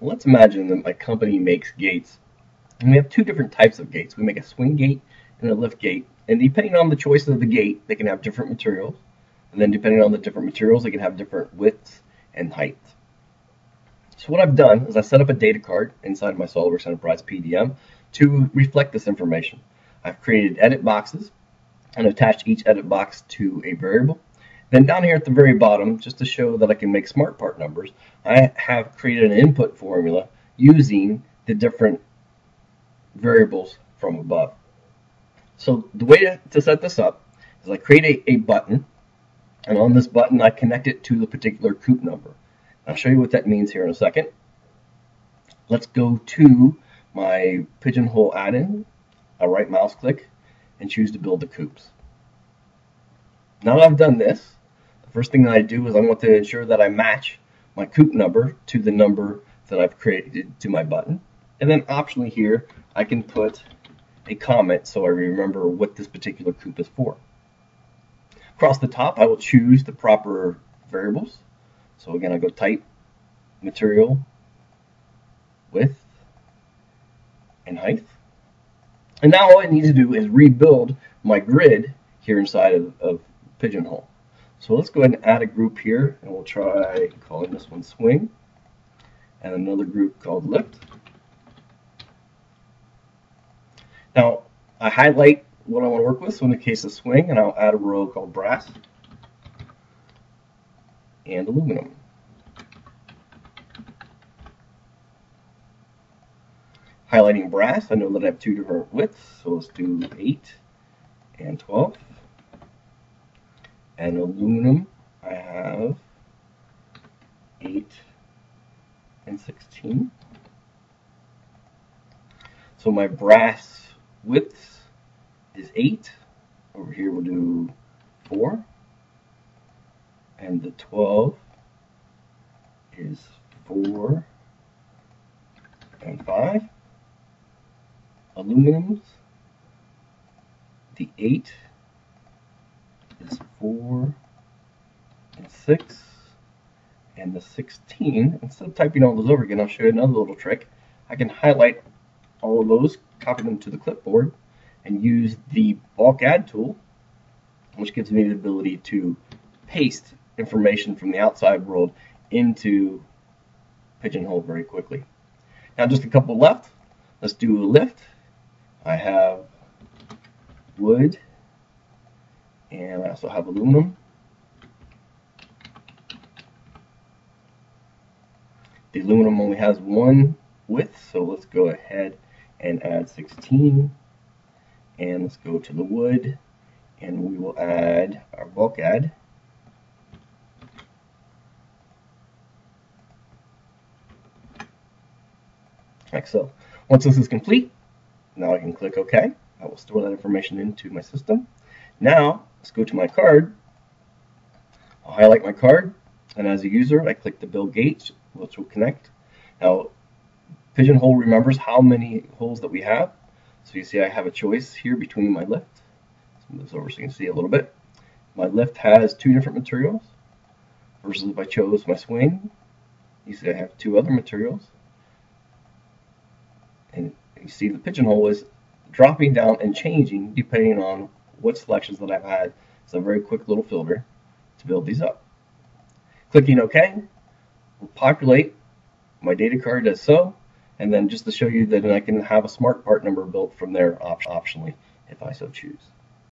let's imagine that my company makes gates. And we have two different types of gates. We make a swing gate and a lift gate. And depending on the choice of the gate, they can have different materials. And then depending on the different materials, they can have different widths and heights. So what I've done is I set up a data card inside my SOLIDWORKS Enterprise PDM to reflect this information. I've created edit boxes and attached each edit box to a variable. Then down here at the very bottom, just to show that I can make smart part numbers, I have created an input formula using the different variables from above. So the way to, set this up is I create a, a button and on this button, I connect it to the particular coop number. I'll show you what that means here in a second. Let's go to my Pigeonhole add-in. I'll right mouse click and choose to build the coops. Now that I've done this, first thing I do is I want to ensure that I match my coop number to the number that I've created to my button. And then optionally here, I can put a comment so I remember what this particular coop is for. Across the top, I will choose the proper variables. So again, I go type, material, width, and height. And now all I need to do is rebuild my grid here inside of, of Pigeonhole. So let's go ahead and add a group here, and we'll try calling this one swing, and another group called lift. Now, I highlight what I want to work with. So in the case of swing, and I'll add a row called brass and aluminum. Highlighting brass, I know that I have two different widths, so let's do 8 and 12. And aluminum, I have 8 and 16. So my brass width is 8. Over here we'll do 4. And the 12 is 4 and 5. Aluminums, the 8 is 4 and 6. And the 16, instead of typing all those over again, I'll show you another little trick. I can highlight all of those, copy them to the clipboard, and use the bulk add tool, which gives me the ability to paste information from the outside world into Pigeonhole very quickly. Now just a couple left. Let's do a lift. I have wood also have aluminum. The aluminum only has one width, so let's go ahead and add 16 and let's go to the wood and we will add our bulk add like so. Once this is complete, now I can click OK. I will store that information into my system. Now, let's go to my card. I'll highlight my card, and as a user, I click the Bill Gates, which will connect. Now, Pigeonhole remembers how many holes that we have, so you see I have a choice here between my lift. Let's move this over so you can see a little bit. My lift has two different materials versus if I chose my swing, you see I have two other materials. And you see the pigeonhole is dropping down and changing depending on what selections that I've had. It's a very quick little filter to build these up. Clicking OK will populate my data card as so. And then just to show you that I can have a smart part number built from there op optionally if I so choose.